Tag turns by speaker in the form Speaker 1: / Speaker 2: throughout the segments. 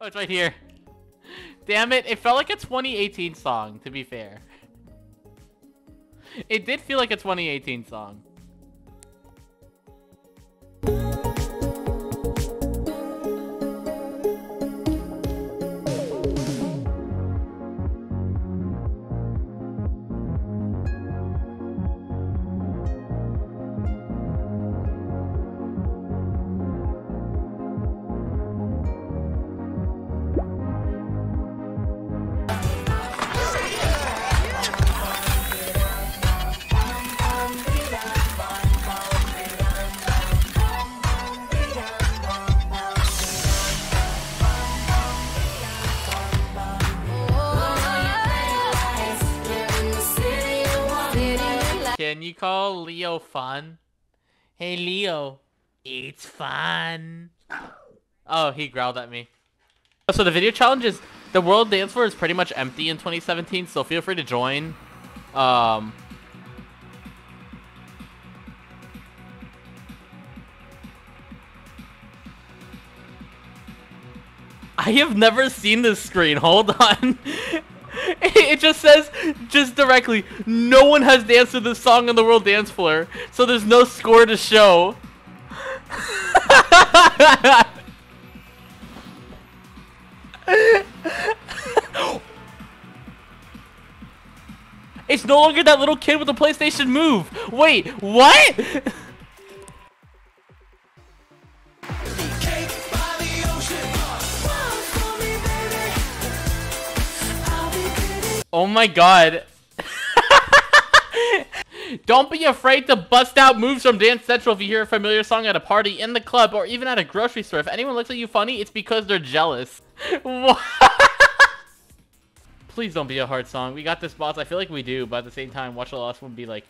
Speaker 1: Oh, it's right here. Damn it, it felt like a 2018 song, to be fair. It did feel like a 2018 song. Can you call Leo fun? Hey Leo, it's fun. Oh, he growled at me. So the video challenge is the world dance floor is pretty much empty in 2017, so feel free to join. Um, I have never seen this screen. Hold on. It just says, just directly, no one has danced to this song on the world dance floor, so there's no score to show. it's no longer that little kid with the PlayStation Move. Wait, what? Oh my god. Don't be afraid to bust out moves from Dance Central if you hear a familiar song at a party, in the club, or even at a grocery store. If anyone looks at you funny, it's because they're jealous. Please don't be a hard song. We got this boss. I feel like we do, but at the same time, Watch the Lost would be like...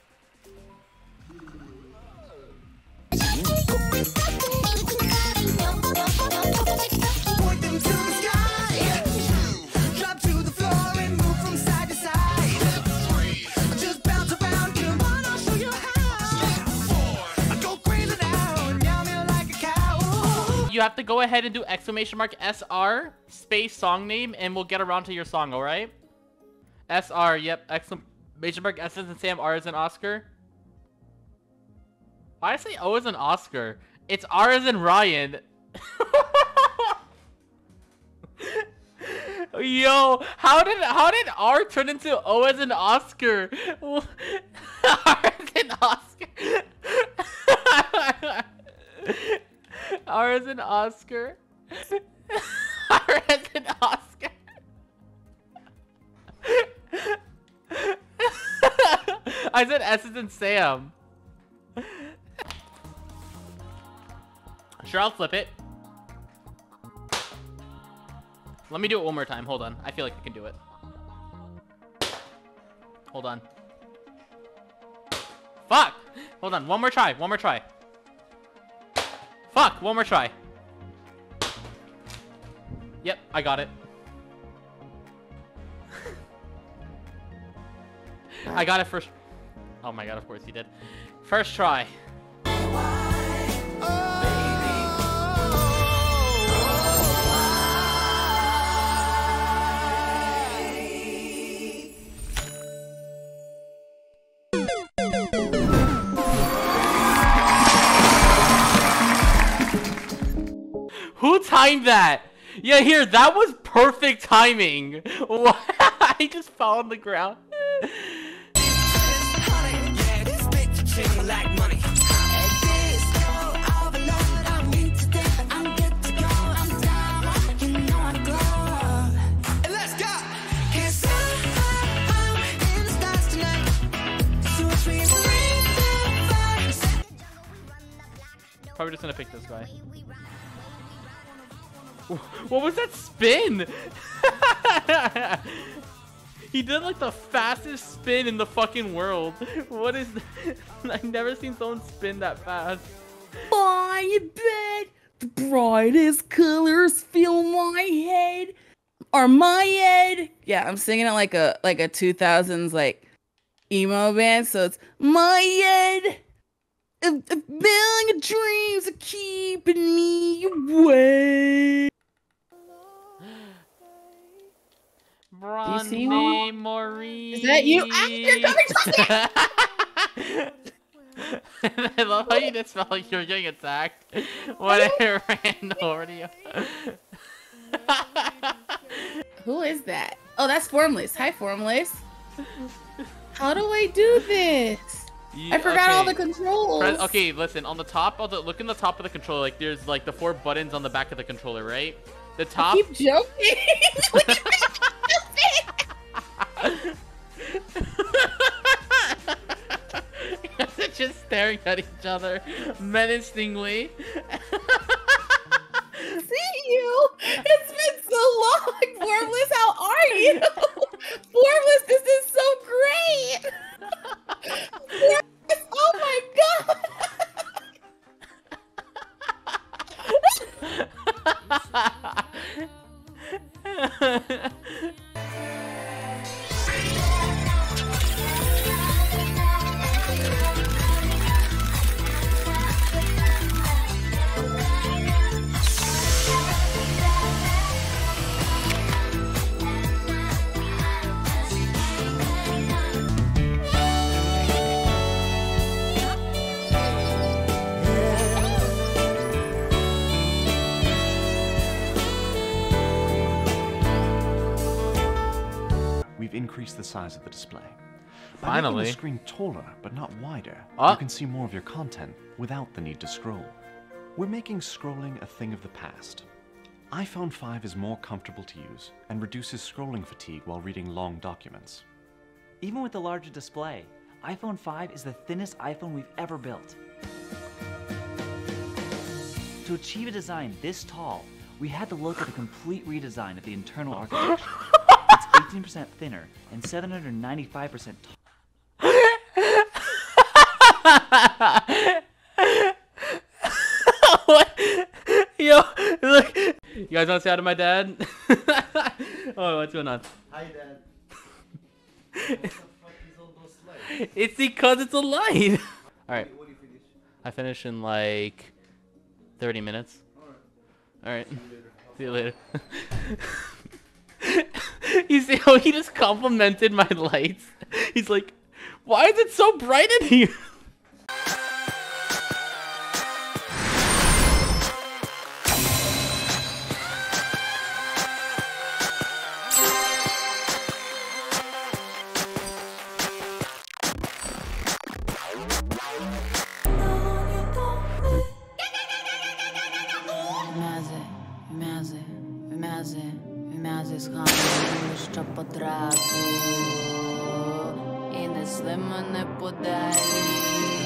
Speaker 1: you have to go ahead and do exclamation mark SR space song name and we'll get around to your song, alright? SR, yep, exclamation mark S is in Sam, R is in Oscar. Why I say O is in Oscar? It's R is in Ryan. Yo, how did how did R turn into O as an Oscar? R as in Oscar. R as an Oscar. R as an Oscar. I said S as in Sam. Sure, I'll flip it. Let me do it one more time. Hold on. I feel like I can do it. Hold on. Fuck! Hold on. One more try. One more try. Fuck! One more try. Yep, I got it. I got it first. Oh my god, of course you did. First try. That? Yeah, here, that was perfect timing. I just fell on the ground. Probably just gonna pick this guy. What was that spin? he did like the fastest spin in the fucking world. What is I've never seen someone spin that fast.
Speaker 2: My bed, the brightest colors fill my head. Are my head. Yeah, I'm singing it like a like a 2000s like emo band. So it's my head. A, a billion dreams are keeping me away. See me?
Speaker 1: Maurice.
Speaker 2: Is that you? Ah, you're coming
Speaker 1: I love how you just felt like you were getting attacked when it ran over to you.
Speaker 2: Who is that? Oh, that's Formless. Hi, Formless. How do I do this?
Speaker 1: You-
Speaker 2: I forgot all the controls.
Speaker 1: Press- okay, listen. On the top of the look in the top of the controller, like there's like the four buttons on the back of the controller, right? The
Speaker 2: I
Speaker 1: top.
Speaker 2: keep joking.
Speaker 1: staring at each other menacingly.
Speaker 2: See you. It's been so long. Formless, how are you? Formless, this is so great. Formless, oh my god.
Speaker 3: We've the size of the display. By making
Speaker 1: Finally.
Speaker 3: the screen taller but not wider,
Speaker 1: Ah.
Speaker 3: you can see more of your content without the need to scroll. We're making scrolling a thing of the past. iPhone 5 is more comfortable to use and reduces scrolling fatigue while reading long documents.
Speaker 4: Even with the larger display, iPhone 5 is the thinnest iPhone we've ever built. To achieve a design this tall, we had to look at a complete redesign of the internal architecture. It's 18% thinner and 795% taller.
Speaker 1: what? Yo, look. You guys want to say hi to my dad? oh, what's going on?
Speaker 5: Hi, Dad. what the fuck is all those slides?
Speaker 1: It's because it's a light. All right,
Speaker 5: When you finish?
Speaker 1: I finish in like 30 minutes. All right. See you later. you see how he just complimented my lights? He's like, why is it so bright in here?
Speaker 6: м'язи схамену, що потраплю, і несли мене подалі.